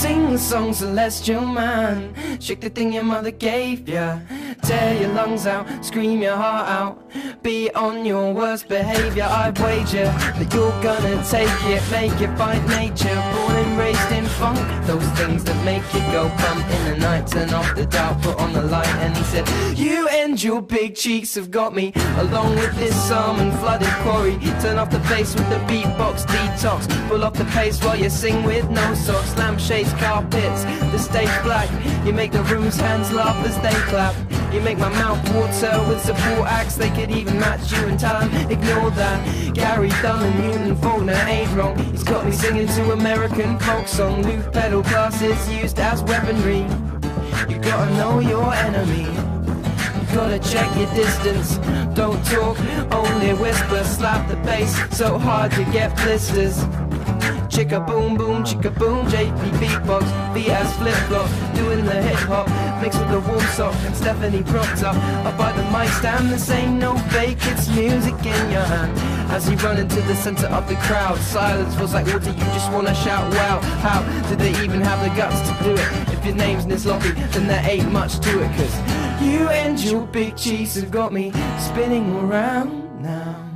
Sing the song, celestial man. Shake the thing your mother gave ya. Tear your lungs out, scream your heart out. Be on your worst behavior. I wager that you're gonna take it, make it fight nature. Born in go bump in the night. Turn off the dark, put on the light. And he said, You and your big cheeks have got me, along with this salmon flooded quarry. Turn off the bass with the beatbox detox. Pull off the pace while you sing with no socks. Lampshades, carpets, the stage black. You make the room's hands laugh as they clap. You make my mouth water with support acts. They could even match you in time. Ignore that. Gary Dunn and Newton Faulkner ain't wrong. He's got me singing to American folk song. Loop pedal classes used as weaponry. You gotta know your enemy. You gotta check your distance. Don't talk, only whisper. Slap the bass so hard you get blisters. Chicka boom boom, chicka boom, JP beatbox, VS flip flop, doing the hip hop, mixed with the warm sock, and Stephanie propped up, by the mic stand. This ain't no fake, it's music in your hand. As you run into the center of the crowd, silence feels like water, you just wanna shout, wow. How did they even have the guts to do it? If your name's Nizlopi, then there ain't much to it, cause you and your big cheese have got me spinning around now.